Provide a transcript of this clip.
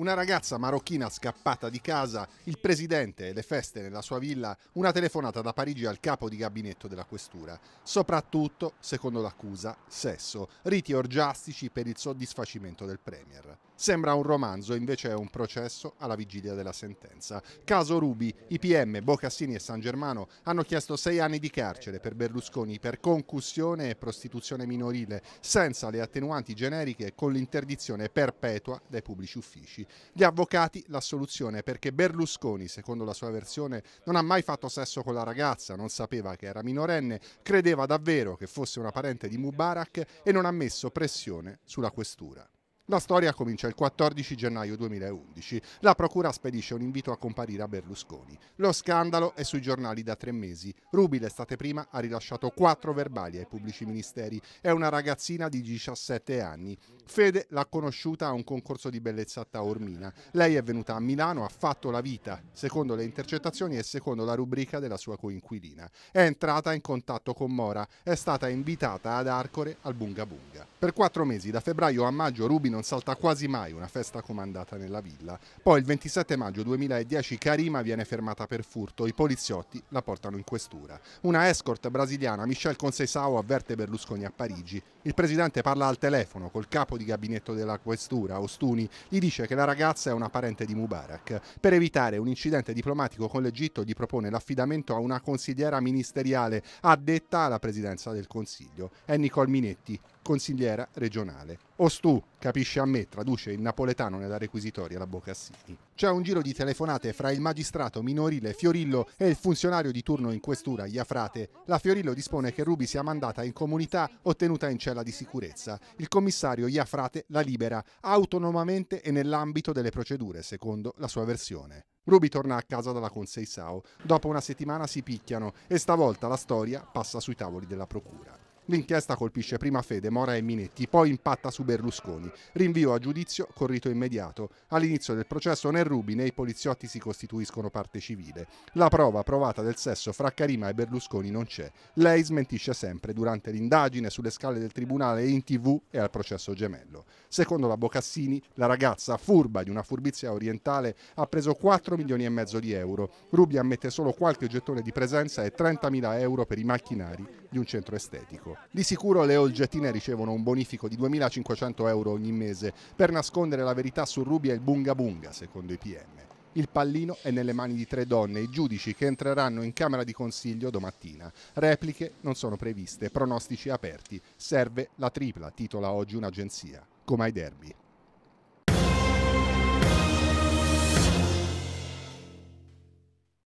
Una ragazza marocchina scappata di casa, il presidente e le feste nella sua villa, una telefonata da Parigi al capo di gabinetto della questura. Soprattutto, secondo l'accusa, sesso, riti orgiastici per il soddisfacimento del premier. Sembra un romanzo, invece è un processo alla vigilia della sentenza. Caso Rubi, IPM, Bocassini e San Germano hanno chiesto sei anni di carcere per Berlusconi per concussione e prostituzione minorile, senza le attenuanti generiche e con l'interdizione perpetua dai pubblici uffici. Gli avvocati la soluzione perché Berlusconi, secondo la sua versione, non ha mai fatto sesso con la ragazza, non sapeva che era minorenne, credeva davvero che fosse una parente di Mubarak e non ha messo pressione sulla questura. La storia comincia il 14 gennaio 2011. La procura spedisce un invito a comparire a Berlusconi. Lo scandalo è sui giornali da tre mesi. Rubi, l'estate prima, ha rilasciato quattro verbali ai pubblici ministeri. È una ragazzina di 17 anni. Fede l'ha conosciuta a un concorso di bellezza a Taormina. Lei è venuta a Milano, ha fatto la vita, secondo le intercettazioni e secondo la rubrica della sua coinquilina. È entrata in contatto con Mora, è stata invitata ad Arcore al Bunga Bunga. Per quattro mesi, da febbraio a maggio, Rubi non non salta quasi mai una festa comandata nella villa. Poi il 27 maggio 2010 Karima viene fermata per furto, i poliziotti la portano in questura. Una escort brasiliana, Michelle Conceisao, avverte Berlusconi a Parigi. Il presidente parla al telefono col capo di gabinetto della questura, Ostuni, gli dice che la ragazza è una parente di Mubarak. Per evitare un incidente diplomatico con l'Egitto gli propone l'affidamento a una consigliera ministeriale addetta alla presidenza del Consiglio. È Nicole Minetti, consigliera regionale. Ostù, capisce a me, traduce il napoletano nella requisitoria la Bocassini. C'è un giro di telefonate fra il magistrato minorile Fiorillo e il funzionario di turno in questura Iafrate. La Fiorillo dispone che Rubi sia mandata in comunità o tenuta in cella di sicurezza. Il commissario Iafrate la libera autonomamente e nell'ambito delle procedure, secondo la sua versione. Ruby torna a casa dalla Conseisao. Dopo una settimana si picchiano e stavolta la storia passa sui tavoli della procura. L'inchiesta colpisce prima Fede, Mora e Minetti, poi impatta su Berlusconi. Rinvio a giudizio con immediato. All'inizio del processo né Rubi né i poliziotti si costituiscono parte civile. La prova provata del sesso fra Karima e Berlusconi non c'è. Lei smentisce sempre durante l'indagine sulle scale del tribunale in tv e al processo gemello. Secondo la Bocassini, la ragazza, furba di una furbizia orientale, ha preso 4 milioni e mezzo di euro. Rubi ammette solo qualche gettone di presenza e 30.000 euro per i macchinari di un centro estetico. Di sicuro le olgettine ricevono un bonifico di 2.500 euro ogni mese per nascondere la verità su Ruby e il bunga bunga, secondo i PM. Il pallino è nelle mani di tre donne, i giudici che entreranno in Camera di Consiglio domattina. Repliche non sono previste, pronostici aperti. Serve la tripla, titola oggi un'agenzia, come ai derby.